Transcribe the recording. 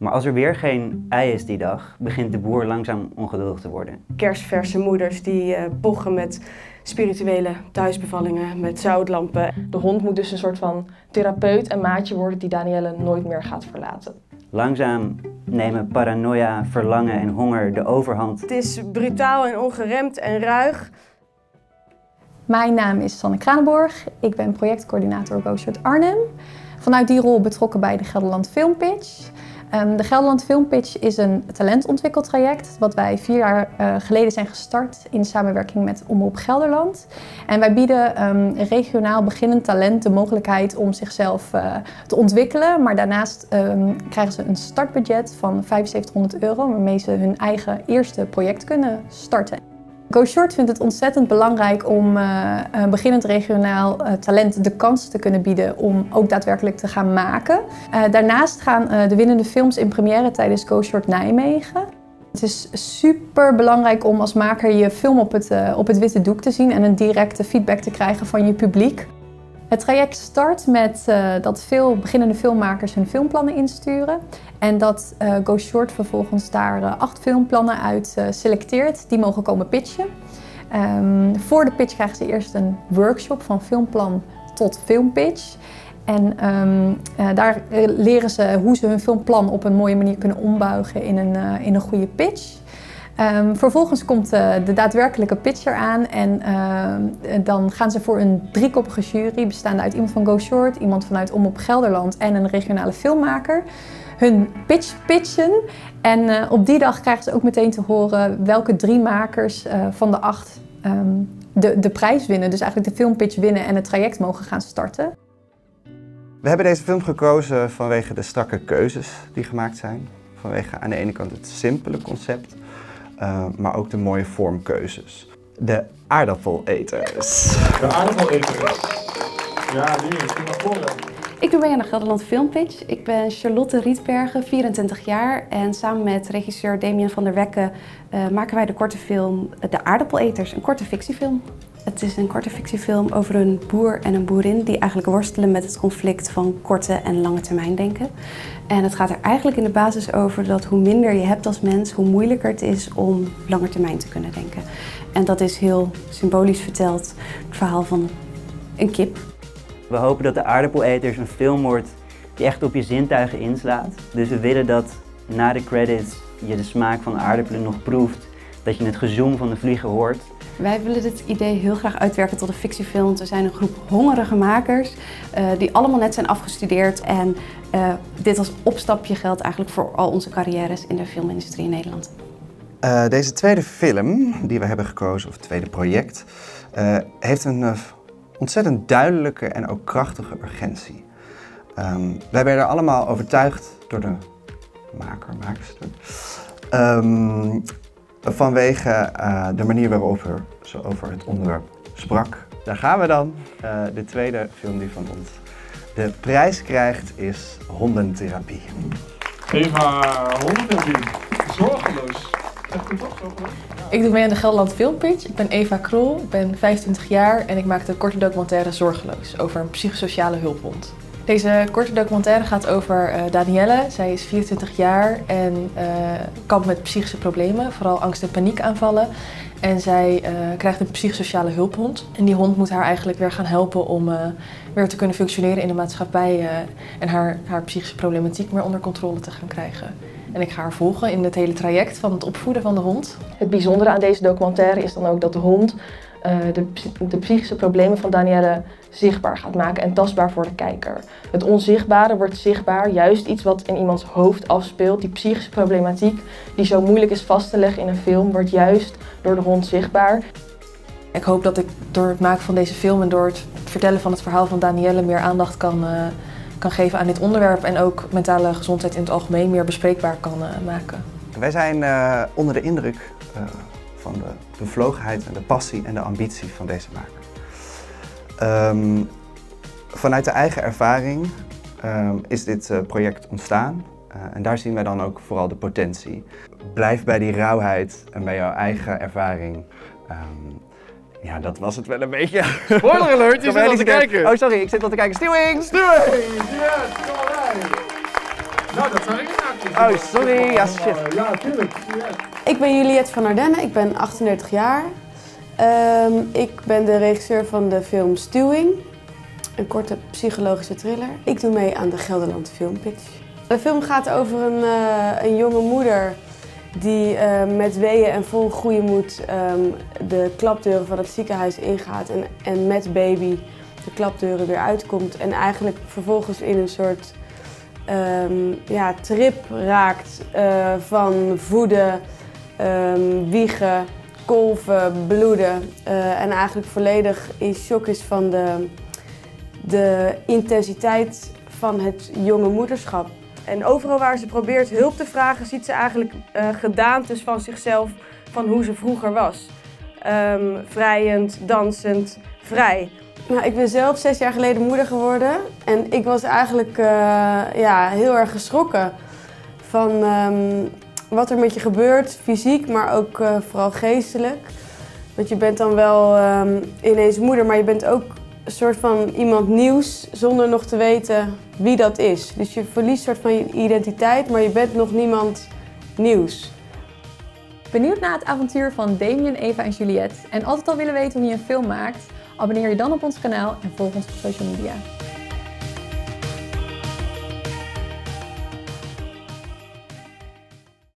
Maar als er weer geen ei is die dag, begint de boer langzaam ongeduldig te worden. Kerstverse moeders die uh, pochen met spirituele thuisbevallingen, met zoutlampen. De hond moet dus een soort van therapeut en maatje worden die Danielle nooit meer gaat verlaten. Langzaam nemen paranoia, verlangen en honger de overhand. Het is brutaal en ongeremd en ruig. Mijn naam is Sanne Kranenborg. Ik ben projectcoördinator Go Arnhem. Vanuit die rol betrokken bij de Gelderland Filmpitch. Um, de Gelderland Filmpitch is een talentontwikkeltraject wat wij vier jaar uh, geleden zijn gestart in samenwerking met Omroep Gelderland. En wij bieden um, regionaal beginnend talent de mogelijkheid om zichzelf uh, te ontwikkelen. Maar daarnaast um, krijgen ze een startbudget van 7500 euro waarmee ze hun eigen eerste project kunnen starten. Go Short vindt het ontzettend belangrijk om uh, beginnend regionaal uh, talent de kans te kunnen bieden om ook daadwerkelijk te gaan maken. daarnaast gaan de winnende films in première tijdens Go Short Nijmegen. Het is super belangrijk om als maker je film op het, op het witte doek te zien en een directe feedback te krijgen van je publiek. Het traject start met uh, dat veel beginnende filmmakers hun filmplannen insturen. En dat uh, Go Short vervolgens daar uh, acht filmplannen uit selecteert. Die mogen komen pitchen. Um, voor de pitch krijgen ze eerst een workshop van filmplan tot filmpitch. En um, daar leren ze hoe ze hun filmplan op een mooie manier kunnen ombuigen in een, in een goede pitch. Um, vervolgens komt uh, de daadwerkelijke pitcher aan en uh, dan gaan ze voor een driekoppige jury bestaande uit iemand van Go Short, iemand vanuit Om op Gelderland en een regionale filmmaker hun pitch pitchen. En uh, op die dag krijgen ze ook meteen te horen welke drie makers uh, van de acht um, de, de prijs winnen. Dus eigenlijk de filmpitch winnen en het traject mogen gaan starten. We hebben deze film gekozen vanwege de strakke keuzes die gemaakt zijn. Vanwege aan de ene kant het simpele concept, uh, maar ook de mooie vormkeuzes. De aardappeleters. De aardappeleters. Ja, die, kom maar voor. Ik doe mee aan de Gelderland Filmpitch. Ik ben Charlotte Rietbergen, 24 jaar. En samen met regisseur Damien van der Wekke uh, maken wij de korte film De Aardappeleters, een korte fictiefilm. Het is een korte fictiefilm over een boer en een boerin die eigenlijk worstelen met het conflict van korte en lange termijn denken. En het gaat er eigenlijk in de basis over dat hoe minder je hebt als mens, hoe moeilijker het is om langer termijn te kunnen denken. En dat is heel symbolisch verteld, het verhaal van een kip. We hopen dat de aardappeleters een film wordt die echt op je zintuigen inslaat. Dus we willen dat na de credits je de smaak van aardappelen nog proeft, dat je het gezoem van de vliegen hoort. Wij willen dit idee heel graag uitwerken tot een fictiefilm. We zijn een groep hongerige makers uh, die allemaal net zijn afgestudeerd. En uh, dit als opstapje geldt eigenlijk voor al onze carrières in de filmindustrie in Nederland. Uh, deze tweede film die we hebben gekozen, of tweede project, heeft een ontzettend duidelijke en ook krachtige urgentie. Um, wij werden allemaal overtuigd door de maker, maakster, um, vanwege uh, de manier waarop zo over het onderwerp sprak. Daar gaan we dan. Uh, de tweede film die van ons de prijs krijgt is Hondentherapie. Eva, hondentherapie. Zorgeloos. Echt toch zorgeloos? Ik doe mee aan de Gelderland Filmpitch. Ik ben Eva Krol, ik ben 25 jaar en ik maak de korte documentaire Zorgeloos over een psychosociale hulphond. Deze korte documentaire gaat over uh, Danielle. Zij is 24 jaar en uh, kampt met psychische problemen, vooral angst- en paniekaanvallen. En zij uh, krijgt een psychosociale hulphond. En die hond moet haar eigenlijk weer gaan helpen om weer te kunnen functioneren in de maatschappij en haar, haar psychische problematiek meer onder controle te gaan krijgen. En ik ga haar volgen in het hele traject van het opvoeden van de hond. Het bijzondere aan deze documentaire is dan ook dat de hond de, de, psychische problemen van Danielle zichtbaar gaat maken en tastbaar voor de kijker. Het onzichtbare wordt zichtbaar, juist iets wat in iemands hoofd afspeelt. Die psychische problematiek die zo moeilijk is vast te leggen in een film, wordt juist door de hond zichtbaar. Ik hoop dat ik door het maken van deze film en door het vertellen van het verhaal van Danielle meer aandacht kan uh, kan geven aan dit onderwerp en ook mentale gezondheid in het algemeen meer bespreekbaar kan uh, maken. Wij zijn onder de indruk van de bevlogenheid en de passie en de ambitie van deze maker. Um, vanuit de eigen ervaring um, is dit project ontstaan en daar zien wij dan ook vooral de potentie. Blijf bij die rauwheid en bij jouw eigen ervaring. Um, ja, dat was het wel een beetje. Spoiler alert, je zit al te kijken. Oh, sorry, ik zit al te kijken. Stuwing! Stuwing! Yes! Nou, dat zou ik het Oh, sorry. Ja, shit. Ja, tuurlijk. Ik ben Juliette van Ardenne, ik ben 38 jaar. Ehm, ik ben de regisseur van de film Stuwing, een korte psychologische thriller. Ik doe mee aan de Gelderland Filmpitch. De film gaat over een, eh, een jonge moeder die eh, met weeën en vol goede moed ehm, de klapdeuren van het ziekenhuis ingaat en, en met baby de klapdeuren weer uitkomt. En eigenlijk vervolgens in een soort ehm, ja, trip raakt eh, van voeden, ehm, wiegen, kolven, bloeden. eh, en eigenlijk volledig in shock is van de, de intensiteit van het jonge moederschap. En overal waar ze probeert hulp te vragen, ziet ze eigenlijk eh, gedaantes van zichzelf, van hoe ze vroeger was. Ehm, vrijend, dansend, vrij. Nou, ik ben zelf zes jaar geleden moeder geworden en ik was eigenlijk eh, ja, heel erg geschrokken van ehm, wat er met je gebeurt, fysiek, maar ook eh, vooral geestelijk. Want je bent dan wel ehm, ineens moeder, maar je bent ook een soort van iemand nieuws zonder nog te weten wie dat is. Dus je verliest een soort van je identiteit, maar je bent nog niemand nieuws. Benieuwd naar het avontuur van Damien, Eva en Juliette en altijd al willen weten hoe je een film maakt? Abonneer je dan op ons kanaal en volg ons op social media.